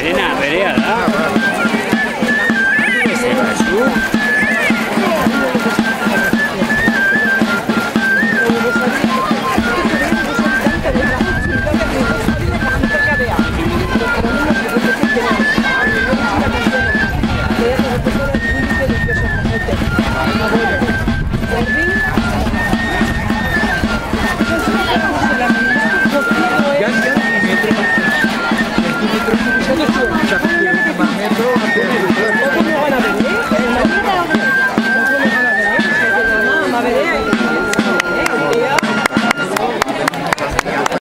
Elena, berea.